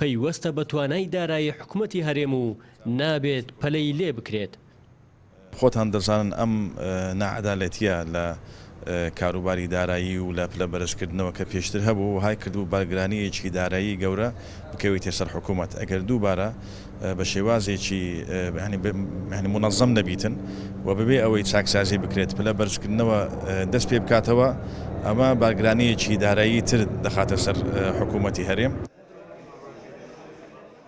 پەیوەستە بە توانای دارایی حکومەتی هەرێم و نابێت پەلەی لێ بکرێت. خۆتان دەزانن ئەم ناعەدالەتییە لە کاروباری دارایی و لە پلە بەرزکردنەوە کە پێشتر هەبوو وەهای کردبوو بارگرانییەکی دارایی گەورە بکەویتە سەر حکومەت ئەگەر دووبارە بە شێوازێکی مونەزەم نەبیتن و بەبێ ئەوەی چاکسازی بکرێت پلە بەرزکردنەوە دەست پێ بکاتەوە ئەمە بارگرانییەکی دارایی تر دەخاتە سەر حکومەتی هەرێم.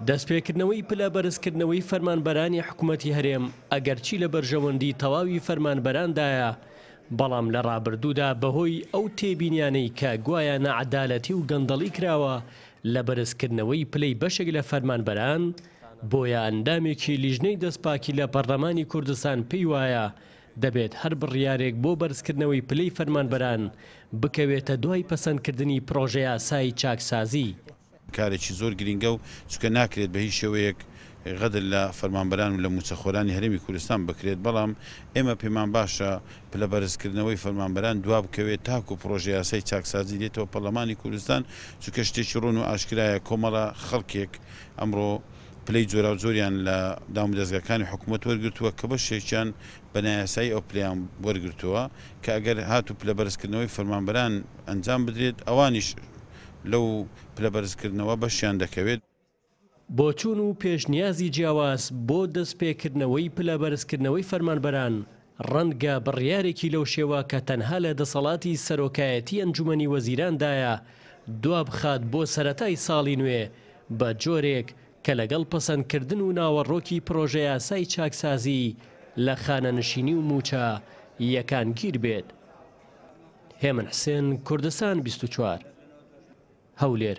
دەستپێکردنەوەی پلە بەرزکردنەوەی فەرمانبەرانی حکومەتی هەرێم ئەگەرچی لە بەرژەوەندی تەواوی فەرمانبەراندایە بەڵام لە ڕابردوودا بەهۆی ئەو تێبینیانەی کە گوایە نەعەدالەتی و گەندەڵی کراوە لە بەرزکردنەوەی پلەی بەشێک لە فەرمانبەران بۆیە ئەندامێکی لیژنەی دەستپاکی لە پەرلەمانی کوردستان پێی وایە دەبێت هەر بڕیارێک بۆ بەرزکردنەوەی پلەی فەرمانبەران بکەوێتە دوای پەسەندکردنی پڕۆژەیاسای چاکسازی. کارێکی زۆر گرینگە و چونکە ناکرێت بە هیچ شێوەیەک غەدر لە فەرمانبەران و لە مووچەخۆرانی هەرێمی کوردستان بکرێت، بەڵام ئێمە پێمان باشە پلەبەرزکردنەوەی فەرمانبەران دوابکەوێت تاکو پڕۆژەیاسای چاکسازی دێتەوە پەڕلەمانی کوردستان، چونکە شتێکی ڕوون و ئاشکرایە کۆمەڵە خەڵکێک ئەمڕۆ. پلەی جۆراوجۆریان لە دامودەزگاکانی حکومەت وەرگرتووە کە بەشێکیان بە نایاسایی ئەو پلەیان وەرگرتووە کە ئەگەر هاتوو پلە بەرزکردنەوەی فەرمانبەران ئەنجام بدرێت ئەوانیش لەو پلە بەرزکردنەوە بەشیان دەکەوێت. بۆچوون و پێشنیازی جیاواز بۆ دەستپێکردنەوەی پلە بەرزکردنەوەی فەرمانبەران ڕەنگە بڕیارێکی لەو شێوە کە تەنها لە دەسەڵاتی سەرۆکایەتی ئەنجومەنی وەزیراندایە دوابخات بۆ سەرەتای ساڵی نوێ بە جۆرێک کە لەگەڵ پەسەندکردن و ناوەڕۆکی پرۆژەیاسای چاکسازی لە خانەنشینی و مووچە یەکانگیر بێت. هێمن حسێن، کوردستان بیست و چوار، هەولێر.